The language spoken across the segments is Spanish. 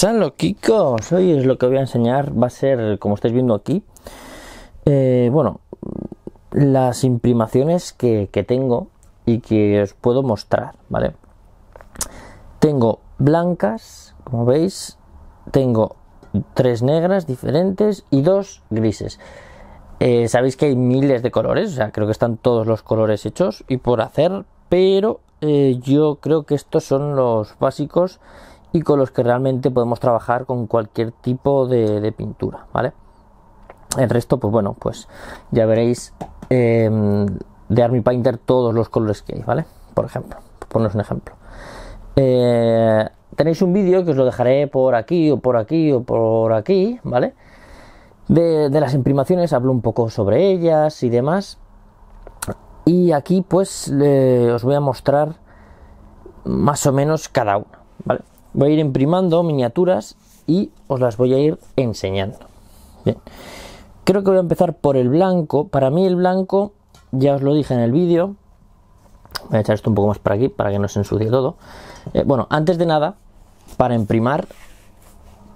¿Qué pasa, loquicos? Hoy es lo que voy a enseñar, va a ser, como estáis viendo aquí, eh, bueno, las imprimaciones que, que tengo y que os puedo mostrar, ¿vale? Tengo blancas, como veis, tengo tres negras diferentes y dos grises. Eh, sabéis que hay miles de colores, o sea, creo que están todos los colores hechos y por hacer, pero eh, yo creo que estos son los básicos y con los que realmente podemos trabajar con cualquier tipo de, pintura, ¿vale? El resto, pues bueno, pues ya veréis em, de Army Painter todos los colores que hay, ¿vale? Por ejemplo, por un ejemplo. Eh, tenéis un vídeo que os lo dejaré por aquí o por aquí o por aquí, ¿vale? De, las imprimaciones hablo un poco sobre ellas y demás. Y aquí pues os voy a mostrar más o menos cada una, ¿vale? Voy a ir imprimando miniaturas y os las voy a ir enseñando. Bien. Creo que voy a empezar por el blanco. Para mí el blanco, ya os lo dije en el vídeo. Voy a echar esto un poco más para aquí para que no se ensucie todo. Eh, bueno, antes de nada, para imprimar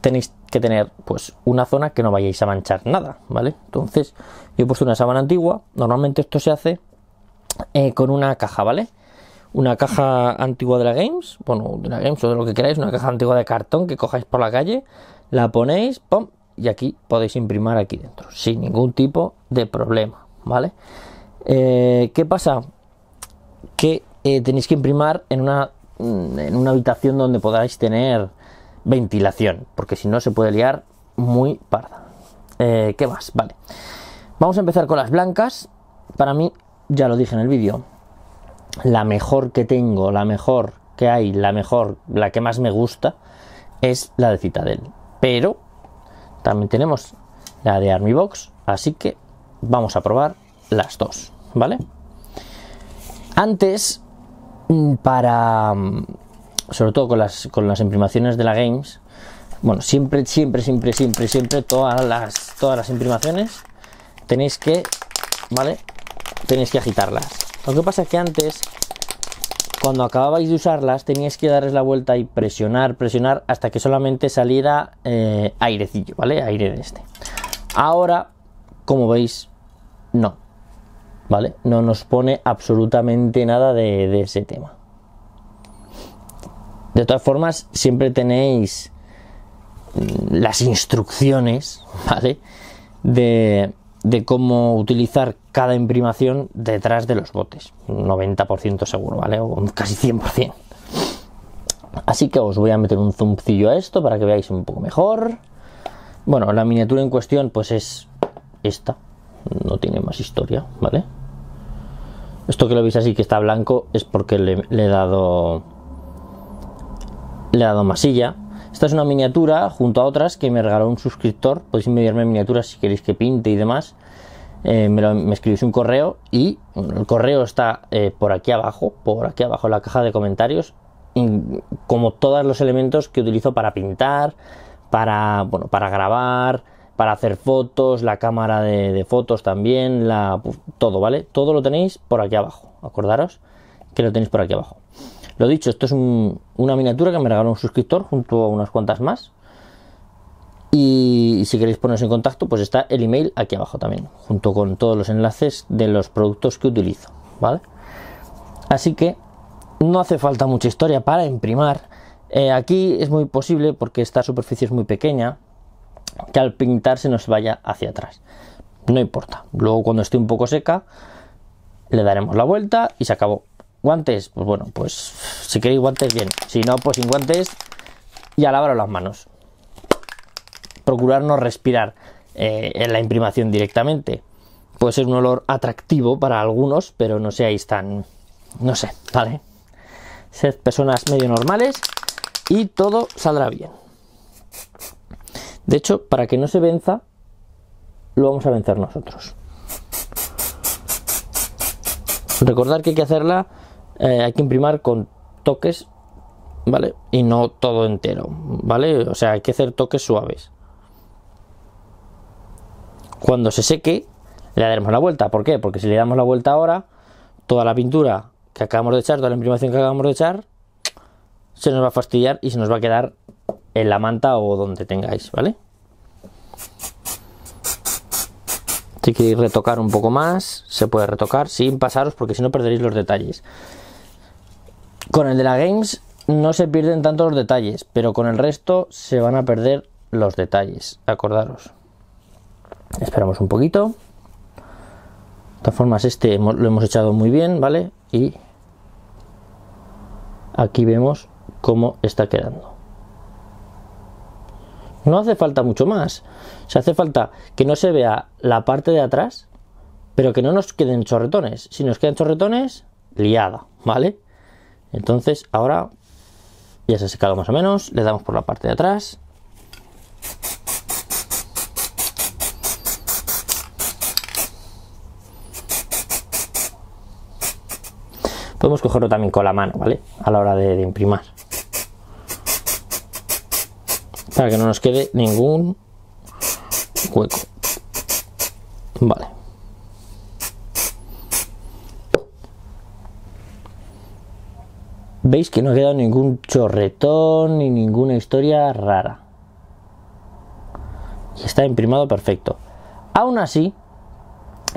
tenéis que tener pues una zona que no vayáis a manchar nada, ¿vale? Entonces, yo he puesto una sábana antigua. Normalmente esto se hace eh, con una caja, ¿vale? Una caja antigua de la Games, bueno, de la Games o de lo que queráis, una caja antigua de cartón que cojáis por la calle, la ponéis, ¡pum! y aquí podéis imprimir aquí dentro, sin ningún tipo de problema, ¿vale? Eh, ¿Qué pasa? Que eh, tenéis que imprimir en una, mm, en una habitación donde podáis tener ventilación, porque si no se puede liar muy parda. Eh, ¿Qué más? Vale. Vamos a empezar con las blancas. Para mí, ya lo dije en el vídeo, la mejor que tengo, la mejor que hay, la mejor, la que más me gusta, es la de Citadel. Pero también tenemos la de Army Box, así que vamos a probar las dos, ¿vale? Antes, mm, para, mm, sobre todo con las, con las imprimaciones de la Games, bueno, siempre, siempre, siempre, siempre, siempre, todas las, todas las imprimaciones tenéis que, ¿vale? Tenéis que agitarlas lo que pasa es que antes, cuando acababais de usarlas, teníais que darles la vuelta y presionar, presionar hasta que solamente saliera eh, airecillo, ¿vale? Aire de este. Ahora, como veis, no, ¿vale? No nos pone absolutamente nada de, ese tema. De todas formas, siempre tenéis mm, las instrucciones, ¿vale? De, de cómo utilizar cada imprimación detrás de los botes. 90% seguro, ¿vale? O casi 100%. Así que os voy a meter un zoomcillo a esto para que veáis un poco mejor. Bueno, la miniatura en cuestión pues es esta. No tiene más historia, ¿vale? Esto que lo veis así que está blanco es porque le, le he dado... Le he dado masilla esta es una miniatura junto a otras que me regaló un suscriptor. Podéis enviarme miniaturas si queréis que pinte y demás. Eh, me, escribís un correo y el correo está eh, por aquí abajo, por aquí abajo en la caja de comentarios, como todos los elementos que utilizo para pintar, para, bueno, para grabar, para hacer fotos, la cámara de, fotos también, todo, ¿vale? Todo lo tenéis por aquí abajo, acordaros que lo tenéis por aquí abajo. Lo dicho, esto es una miniatura que me regaló un suscriptor junto a unas cuantas más. Y, si queréis poneros en contacto, pues está el email aquí abajo también, junto con todos los enlaces de los productos que utilizo, ¿vale? Así que no hace falta mucha historia para imprimir. Eh, aquí es muy posible, porque esta superficie es muy pequeña, que al pintar se nos vaya hacia atrás. No importa. Luego cuando esté un poco seca, le daremos la vuelta y se acabó. ¿Guantes? Pues bueno, pues si queréis guantes, bien. Si no, pues sin guantes y a lavar las manos. Procurar no respirar eh, en la imprimación directamente. Puede ser un olor atractivo para algunos, pero no seáis tan... no sé, ¿vale? Sed personas medio normales y todo saldrá bien. De hecho, para que no se venza, lo vamos a vencer nosotros. Recordar que hay que hacerla eh, hay que imprimir con toques, ¿vale? Y no todo entero, ¿vale? O sea, hay que hacer toques suaves. Cuando se seque, le daremos la vuelta. ¿Por qué? Porque si le damos la vuelta ahora, toda la pintura que acabamos de echar, toda la imprimación que acabamos de echar, se nos va a fastidiar y se nos va a quedar en la manta o donde tengáis, ¿vale? Si retocar un poco más, se puede retocar sin pasaros porque si no perderéis los detalles. Con el de la Games no se pierden tanto los detalles, pero con el resto se van a perder los detalles, acordaros. Esperamos un poquito. De todas formas, este lo hemos echado muy bien, ¿vale? Y aquí vemos cómo está quedando. No hace falta mucho más. Se hace falta que no se vea la parte de atrás, pero que no nos queden chorretones. Si nos quedan chorretones, liada, ¿vale? Entonces ahora ya se ha secado más o menos, le damos por la parte de atrás. Podemos cogerlo también con la mano, ¿vale? A la hora de, de imprimar para que no nos quede ningún hueco vale veis que no ha quedado ningún chorretón ni ninguna historia rara. Y está imprimado perfecto. Aún así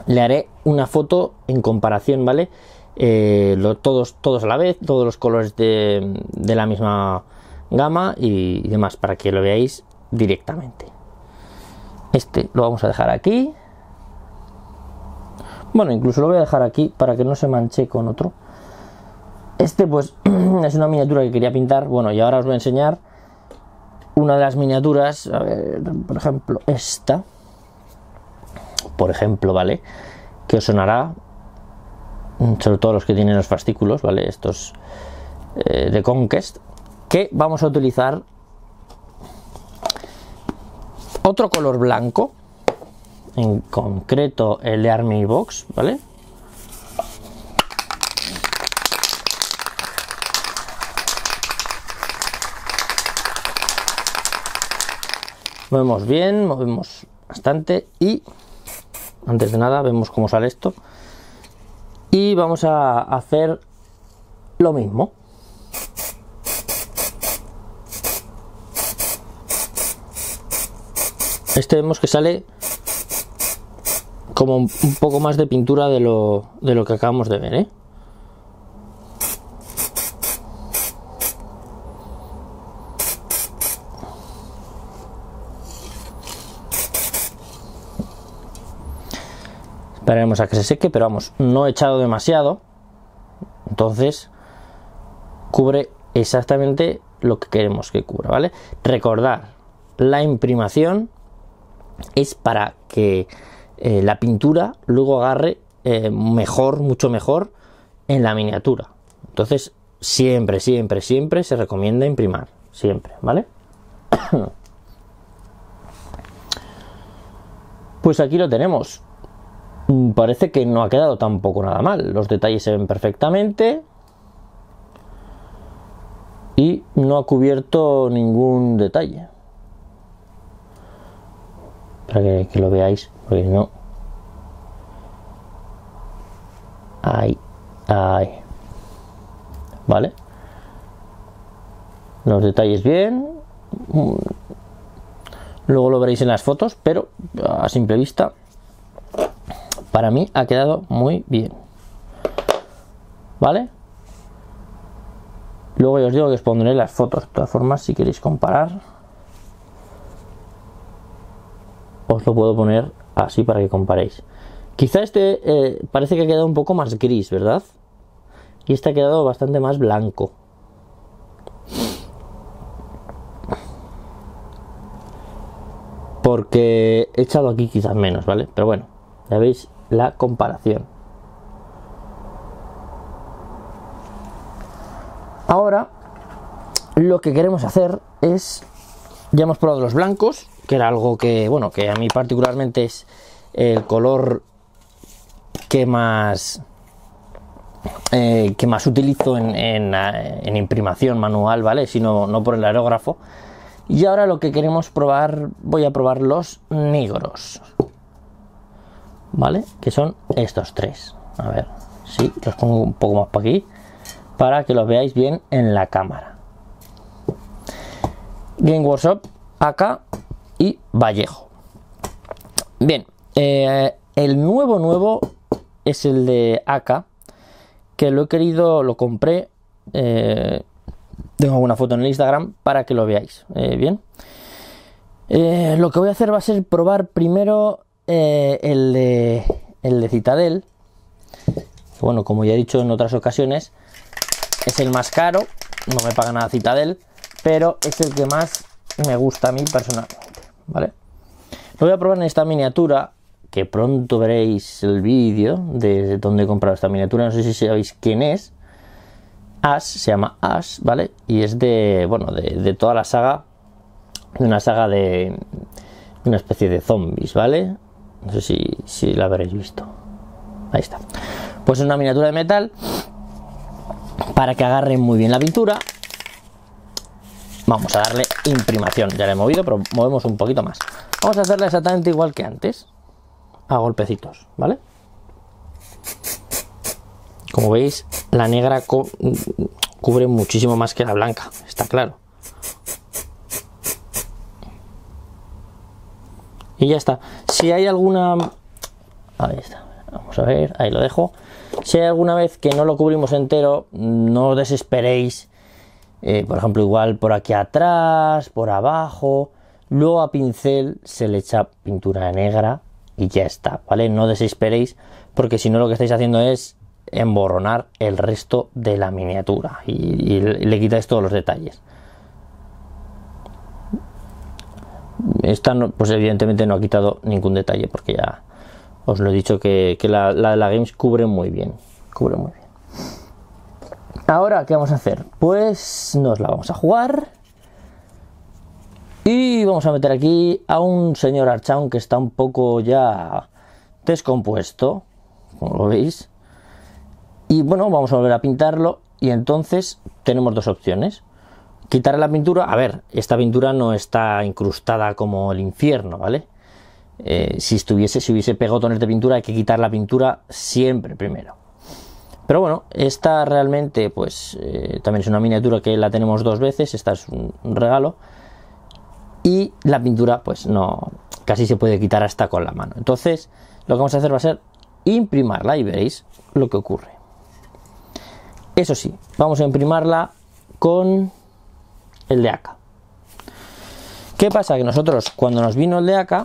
le haré una foto en comparación vale eh, todos todos a la vez todos los colores de, de la misma gama y demás para que lo veáis directamente. Este lo vamos a dejar aquí. Bueno incluso lo voy a dejar aquí para que no se manche con otro este pues es una miniatura que quería pintar bueno y ahora os voy a enseñar una de las miniaturas por ejemplo esta. Por ejemplo vale que os sonará sobre todo los que tienen los fascículos vale estos eh, de Conquest que vamos a utilizar otro color blanco, en concreto el de Army Box, ¿vale? Movemos bien, movemos bastante y antes de nada vemos cómo sale esto y vamos a hacer lo mismo Este vemos que sale como un poco más de pintura de lo, de lo que acabamos de ver, ¿eh? Esperaremos a que se seque, pero vamos, no he echado demasiado. Entonces, cubre exactamente lo que queremos que cubra, ¿vale? Recordar la imprimación es para que eh, la pintura luego agarre eh, mejor, mucho mejor en la miniatura. Entonces, siempre, siempre, siempre se recomienda imprimar. Siempre, ¿vale? pues aquí lo tenemos. Mm, parece que no ha quedado tampoco nada mal. Los detalles se ven perfectamente. Y no ha cubierto ningún detalle para que, lo veáis, porque no. Ahí, ahí. ¿Vale? Los detalles bien. Luego lo veréis en las fotos, pero a simple vista, para mí ha quedado muy bien. ¿Vale? Luego ya os digo que os pondré las fotos, de todas formas, si queréis comparar. os lo puedo poner así para que comparéis. Quizá este eh, parece que ha quedado un poco más gris, ¿verdad? Y este ha quedado bastante más blanco. Porque he echado aquí quizás menos, ¿vale? Pero bueno, ya veis la comparación. Ahora, lo que queremos hacer es, ya hemos probado los blancos, que era algo que, bueno, que a mí particularmente es el color que más eh, que más utilizo en, en, imprimación manual, ¿vale? Sino no por el aerógrafo. Y ahora lo que queremos probar, voy a probar los negros, ¿vale? Que son estos tres. A ver, sí, los pongo un poco más para aquí, para que los veáis bien en la cámara. Game Workshop, AK y Vallejo. Bien, eh, el nuevo nuevo es el de AK, que lo he querido, lo compré. Eh, tengo alguna foto en el Instagram para que lo veáis. Eh, bien. lo que voy a hacer va a ser probar primero el, de, el de Citadel. Bueno, como ya he dicho en otras ocasiones, es el más caro. No me paga nada Citadel, pero es el que más me gusta a mí personalmente. ¿Vale? Lo voy a probar en esta miniatura, que pronto veréis el vídeo de dónde he comprado esta miniatura. No sé si sabéis quién es. Ash, se llama Ash, ¿vale? Y es de, bueno, de, toda la saga, de una saga de una especie de zombies, ¿vale? No sé si, la habréis visto. Ahí está. Pues es una miniatura de metal para que agarre muy bien la pintura Vamos a darle imprimación. Ya le he movido, pero movemos un poquito más. Vamos a hacerle exactamente igual que antes. A golpecitos, ¿vale? Como veis, la negra cubre muchísimo más que la blanca. Está claro. Y ya está. Si hay alguna... Está. Vamos a ver. Ahí lo dejo. Si hay alguna vez que no lo cubrimos entero, no desesperéis eh, por ejemplo, igual por aquí atrás, por abajo. Luego a pincel se le echa pintura negra y ya está, ¿vale? No desesperéis porque si no lo que estáis haciendo es emborronar el resto de la miniatura y, le quitáis todos los detalles. Esta, pues evidentemente no ha quitado ningún detalle porque ya os lo he dicho que, la, la de la Games cubre muy bien. Cubre muy bien. Ahora, ¿qué vamos a hacer? Pues nos la vamos a jugar. Y vamos a meter aquí a un señor Archaun que está un poco ya descompuesto, como lo veis. Y bueno, vamos a volver a pintarlo. Y entonces tenemos dos opciones. Quitar la pintura. A ver, esta pintura no está incrustada como el infierno, ¿vale? Eh, si estuviese, si hubiese pegotones de pintura, hay que quitar la pintura siempre primero. Pero bueno, esta realmente, pues eh, también es una miniatura que la tenemos dos veces, esta es un, regalo. Y la pintura, pues no, casi se puede quitar hasta con la mano. Entonces, lo que vamos a hacer va a ser imprimarla y veréis lo que ocurre. Eso sí, vamos a imprimarla con el de acá. ¿Qué pasa? Que nosotros, cuando nos vino el de acá,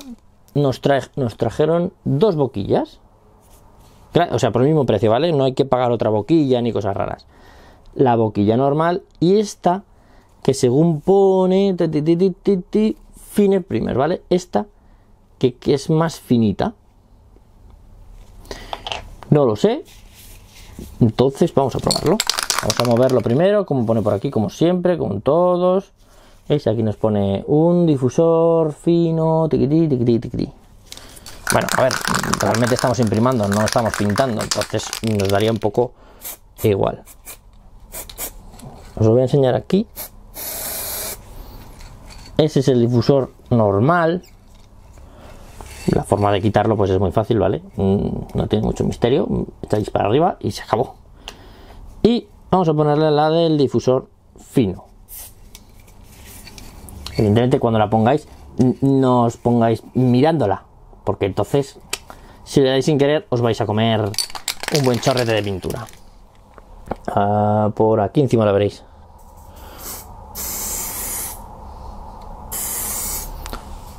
nos, nos trajeron dos boquillas o sea, por el mismo precio, ¿vale? No hay que pagar otra boquilla ni cosas raras. La boquilla normal y esta, que según pone, fine primer, ¿vale? Esta, que, es más finita. No lo sé. Entonces vamos a probarlo. Vamos a moverlo primero, como pone por aquí, como siempre, con todos. ¿Veis? Aquí nos pone un difusor fino, tiquití, tiquití. Bueno, a ver, realmente estamos imprimando, no estamos pintando, entonces nos daría un poco igual. Os lo voy a enseñar aquí. Ese es el difusor normal. La forma de quitarlo pues es muy fácil, ¿vale? Mm, no tiene mucho misterio. Estáis para arriba y se acabó. Y vamos a ponerle la del difusor fino. Evidentemente cuando la pongáis, no os pongáis mirándola, porque entonces si le dais sin querer os vais a comer un buen chorrete de pintura. Ah, por aquí encima la veréis.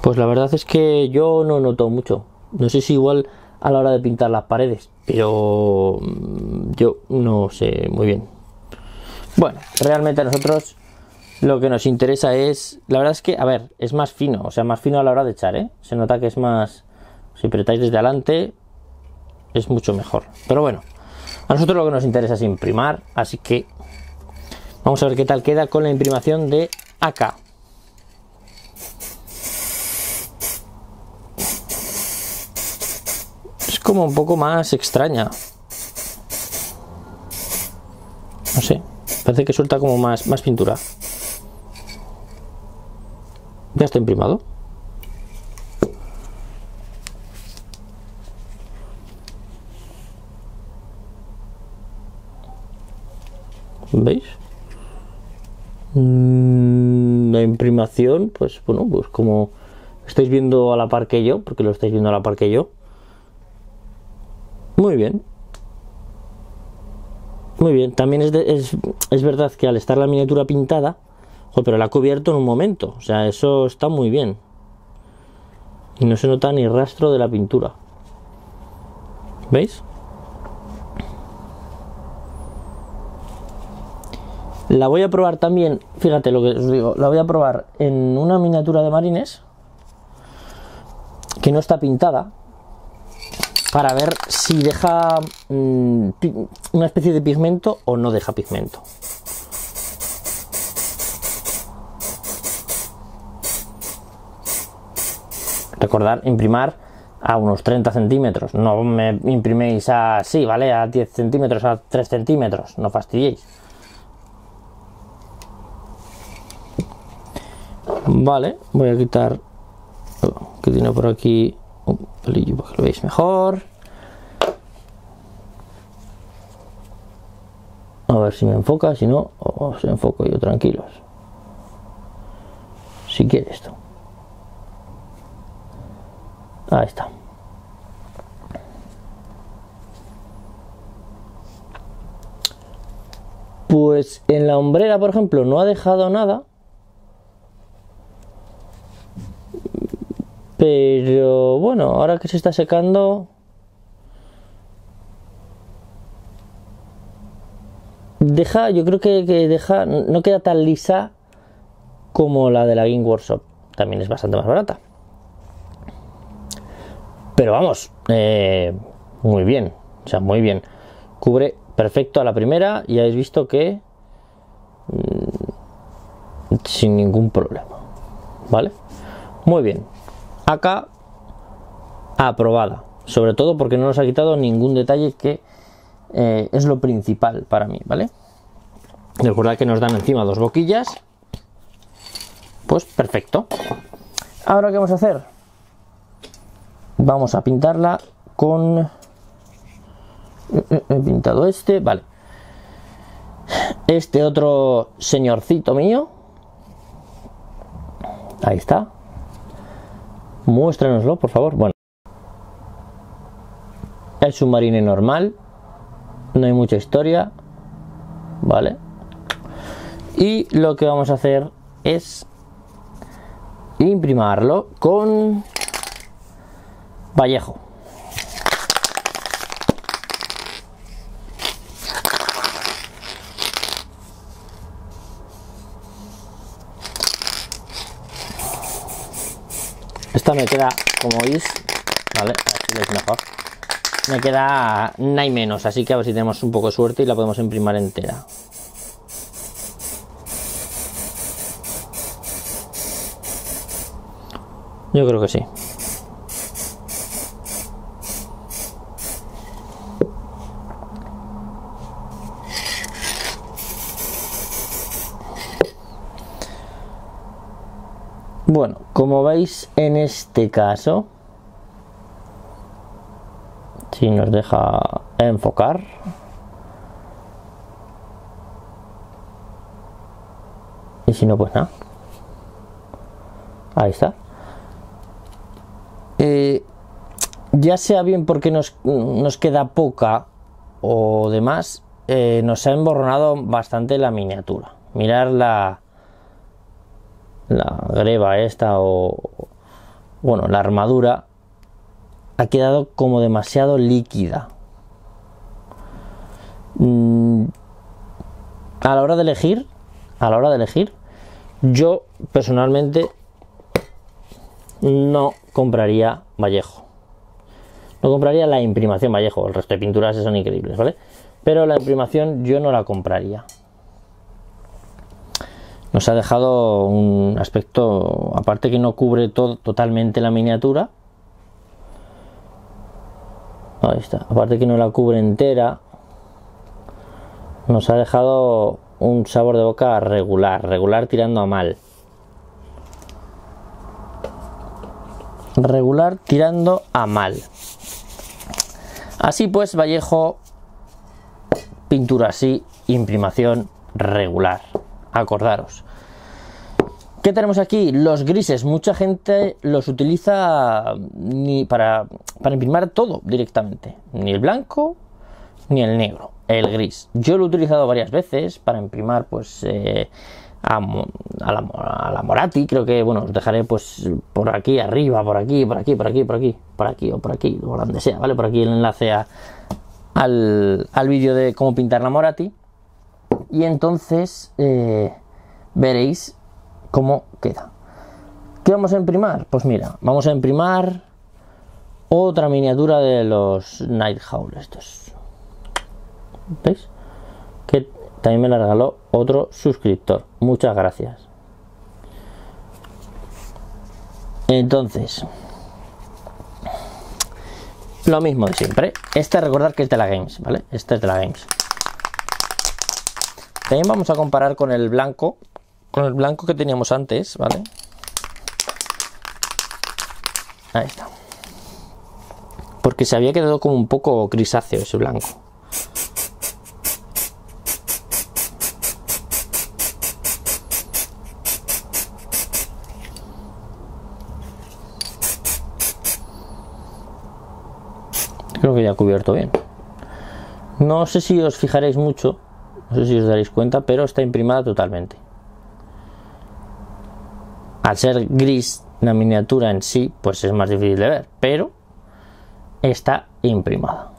Pues la verdad es que yo no noto mucho. No sé si igual a la hora de pintar las paredes pero mm, yo no sé muy bien bueno realmente a nosotros lo que nos interesa es la verdad es que a ver es más fino o sea más fino a la hora de echar ¿eh? se nota que es más si apretáis desde adelante es mucho mejor. Pero bueno, a nosotros lo que nos interesa es imprimar, así que vamos a ver qué tal queda con la imprimación de acá. Es como un poco más extraña. No sé, parece que suelta como más, más pintura. Ya está imprimado. ¿Veis? Mm, la imprimación, pues bueno, pues como estáis viendo a la par que yo, porque lo estáis viendo a la par que yo. Muy bien. Muy bien, también es, es, es verdad que al estar la miniatura pintada, pero la ha cubierto en un momento, o sea, eso está muy bien. Y no se nota ni rastro de la pintura. ¿Veis? La voy a probar también, fíjate lo que os digo, la voy a probar en una miniatura de marines que no está pintada para ver si deja mm, una especie de pigmento o no deja pigmento. Recordar imprimar a unos 30 centímetros, no me impriméis así, ¿vale? A 10 centímetros, a 3 centímetros, no fastidiéis. Vale, voy a quitar que tiene por aquí un pelillo para que lo veáis mejor. A ver si me enfoca, si no, os enfoco yo tranquilos. Si quiere esto. Ahí está. Pues en la hombrera, por ejemplo, no ha dejado nada. Pero bueno, ahora que se está secando... Deja, yo creo que, deja, no queda tan lisa como la de la Game Workshop. También es bastante más barata. Pero vamos, eh, muy bien, o sea, muy bien. Cubre perfecto a la primera y habéis visto que mm, sin ningún problema. ¿Vale? Muy bien acá aprobada. Sobre todo porque no nos ha quitado ningún detalle que eh, es lo principal para mí, ¿vale? Recuerda que nos dan encima dos boquillas. Pues perfecto. Ahora, ¿qué vamos a hacer? Vamos a pintarla con... He pintado este, vale. Este otro señorcito mío. Ahí está. Muéstranoslo, por favor. Bueno, es un marine normal, no hay mucha historia, ¿vale? Y lo que vamos a hacer es imprimarlo con Vallejo. Esta me queda, como veis, ¿vale? Así es mejor. Me queda nada menos, así que a ver si tenemos un poco de suerte y la podemos imprimir entera. Yo creo que sí. Bueno, como veis en este caso, si nos deja enfocar, y si no, pues nada. Ahí está. Eh, ya sea bien porque nos, nos, queda poca o demás, eh, nos ha emborronado bastante la miniatura. Mirar la, la greba esta o bueno la armadura ha quedado como demasiado líquida. Mm, a la hora de elegir a la hora de elegir yo personalmente no compraría Vallejo. No compraría la imprimación Vallejo el resto de pinturas son increíbles vale pero la imprimación yo no la compraría nos ha dejado un aspecto, aparte que no cubre todo, totalmente la miniatura, ahí está, aparte que no la cubre entera, nos ha dejado un sabor de boca regular, regular tirando a mal. Regular tirando a mal. Así pues, Vallejo, pintura así, imprimación regular acordaros. ¿Qué tenemos aquí? Los grises. Mucha gente los utiliza ni para, para imprimir todo directamente. Ni el blanco ni el negro. El gris. Yo lo he utilizado varias veces para imprimir pues eh, a, la, Morati. Creo que, bueno, os dejaré pues por aquí arriba, por aquí, por aquí, por aquí, por aquí, por aquí o por aquí, por donde sea, ¿vale? Por aquí el enlace al, al vídeo de cómo pintar la Morati. Y entonces eh, veréis cómo queda. ¿Qué vamos a imprimir? Pues mira, vamos a imprimir otra miniatura de los Night Howl estos. ¿Veis? Que también me la regaló otro suscriptor. Muchas gracias. Entonces, lo mismo de siempre. Este recordar que es de la Games, ¿vale? Este es de la Games. También vamos a comparar con el blanco, con el blanco que teníamos antes, ¿vale? Ahí está. Porque se había quedado como un poco grisáceo ese blanco. Creo que ya ha cubierto bien. No sé si os fijaréis mucho, no sé si os daréis cuenta, pero está imprimada totalmente al ser gris la miniatura en sí, pues es más difícil de ver, pero está imprimada.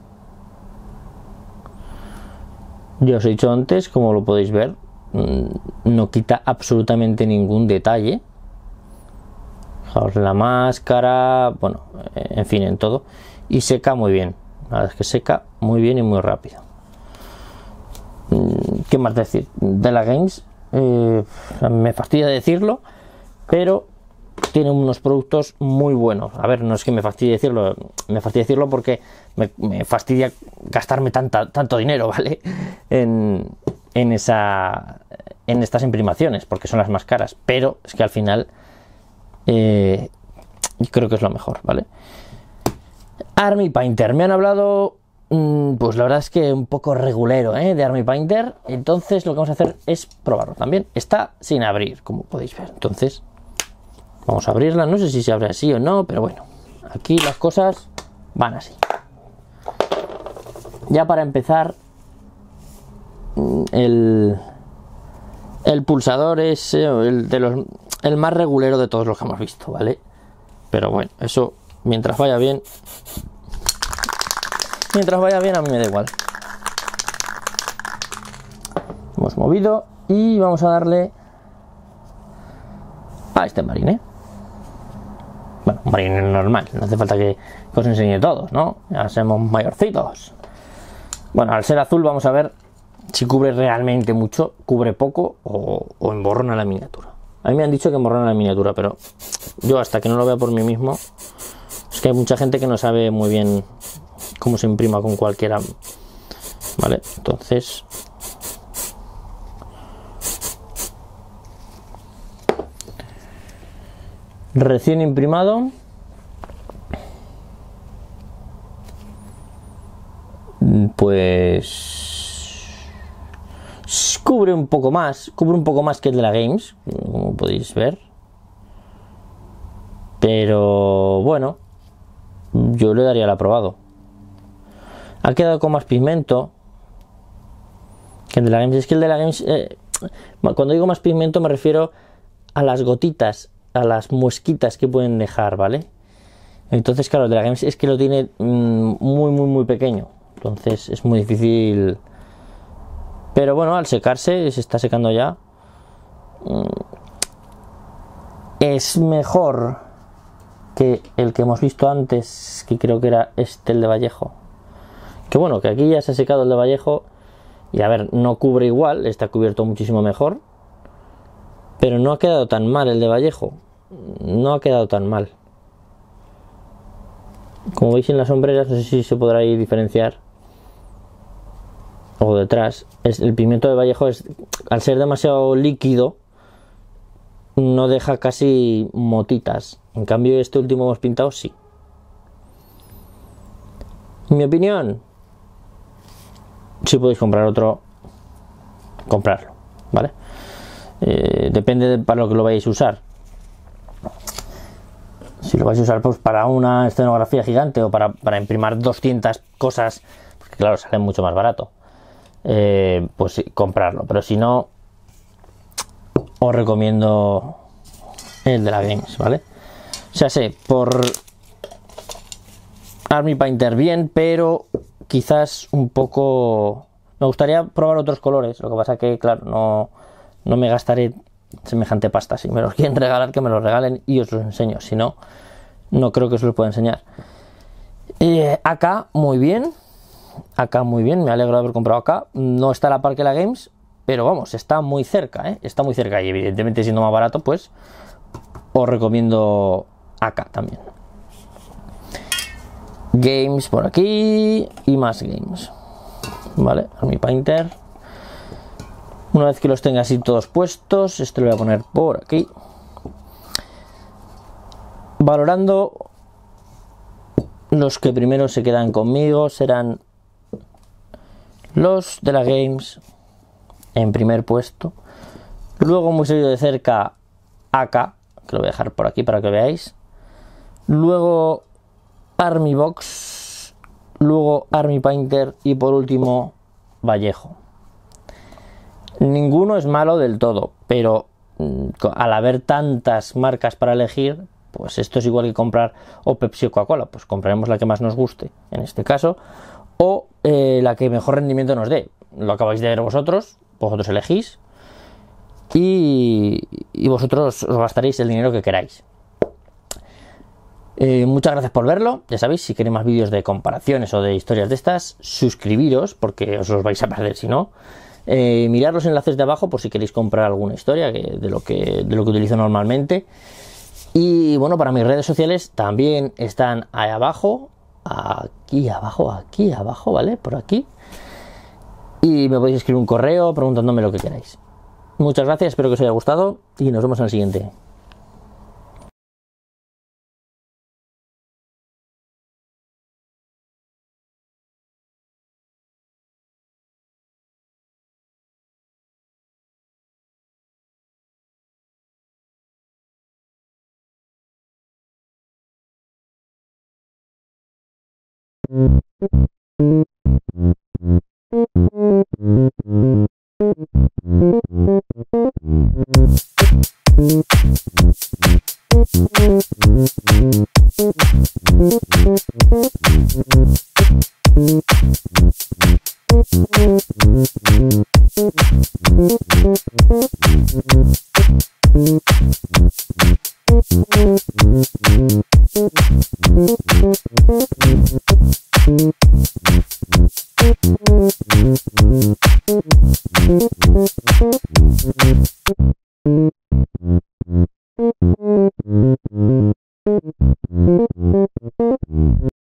Ya os he dicho antes, como lo podéis ver, mm, no quita absolutamente ningún detalle. Fijaos la máscara, bueno, en fin, en todo. Y seca muy bien. La verdad es que seca muy bien y muy rápido. ¿Qué más decir? De la Games, eh, me fastidia decirlo, pero tiene unos productos muy buenos. A ver, no es que me fastidie decirlo, me fastidia decirlo porque me, fastidia gastarme tanta, tanto dinero, ¿vale? En, en, esa, en estas imprimaciones, porque son las más caras. Pero es que al final eh, creo que es lo mejor, ¿vale? Army Painter, me han hablado, pues la verdad es que un poco regulero ¿eh? de Army Painter. Entonces lo que vamos a hacer es probarlo también. Está sin abrir, como podéis ver. Entonces Vamos a abrirla, no sé si se abre así o no, pero bueno, aquí las cosas van así. Ya para empezar, mm, el, el pulsador es eh, el, de los, el más regulero de todos los que hemos visto, ¿vale? Pero bueno, eso mientras vaya bien, mientras vaya bien a mí me da igual. Hemos movido y vamos a darle a este marine. Bueno, un marine normal, no hace falta que, os enseñe todos, ¿no? Ya somos mayorcitos. Bueno, al ser azul vamos a ver si cubre realmente mucho, cubre poco o, o emborrona la miniatura. A mí me han dicho que emborrona la miniatura, pero yo hasta que no lo vea por mí mismo, es que hay mucha gente que no sabe muy bien cómo se imprima con cualquiera. ¿Vale? Entonces, recién imprimado pues cubre un poco más cubre un poco más que el de la Games como podéis ver pero bueno yo le daría el aprobado ha quedado con más pigmento que el de la Games es que el de la Games eh, cuando digo más pigmento me refiero a las gotitas a las mosquitas que pueden dejar, ¿vale? Entonces, claro, de la Games es que lo tiene mm, muy, muy, muy pequeño. Entonces es muy difícil. Pero bueno, al secarse, se está secando ya. Mm, es mejor que el que hemos visto antes, que creo que era este, el de Vallejo. Que bueno, que aquí ya se ha secado el de Vallejo. Y a ver, no cubre igual, está cubierto muchísimo mejor. Pero no ha quedado tan mal el de Vallejo no ha quedado tan mal. Como veis en las sombreras, no sé si se podrá ahí diferenciar. O detrás. Es, el pimiento de Vallejo es, al ser demasiado líquido, no deja casi motitas. En cambio, este último hemos pintado, sí. Mi opinión, si podéis comprar otro, comprarlo, ¿vale? Eh, depende de para lo que lo vayáis a usar. Si lo vais a usar pues, para una escenografía gigante o para, para imprimir 200 cosas, porque claro, sale mucho más barato, eh, pues comprarlo. Pero si no, os recomiendo el de la Games, ¿vale? O sea, sé, por Army Painter bien, pero quizás un poco... Me gustaría probar otros colores, lo que pasa que, claro, no, no me gastaré semejante pasta. Si me los quieren regalar, que me los regalen y os los enseño. Si no, no creo que os los pueda enseñar. Eh, acá, muy bien. Acá, muy bien. Me alegro de haber comprado acá. No está la Parque La Games, pero vamos, está muy cerca. ¿eh? Está muy cerca y evidentemente siendo más barato, pues os recomiendo acá también. Games por aquí y más games. Vale, mi Painter. Una vez que los tenga así todos puestos, este lo voy a poner por aquí. Valorando los que primero se quedan conmigo serán los de la Games en primer puesto. Luego muy seguido de cerca AK, que lo voy a dejar por aquí para que veáis. Luego Army Box, luego Army Painter y por último Vallejo. Ninguno es malo del todo, pero mm, al haber tantas marcas para elegir, pues esto es igual que comprar o Pepsi o Coca-Cola, pues compraremos la que más nos guste, en este caso, o eh, la que mejor rendimiento nos dé. Lo acabáis de ver vosotros, vosotros elegís y, vosotros os gastaréis el dinero que queráis. Eh, muchas gracias por verlo. Ya sabéis, si queréis más vídeos de comparaciones o de historias de estas, suscribiros porque os los vais a perder si no. Eh, mirad los enlaces de abajo por si queréis comprar alguna historia de, lo que, de lo que utilizo normalmente. Y bueno, para mis redes sociales también están ahí abajo, aquí abajo, aquí abajo, ¿vale? Por aquí. Y me podéis escribir un correo preguntándome lo que queráis. Muchas gracias, espero que os haya gustado y nos vemos en el siguiente.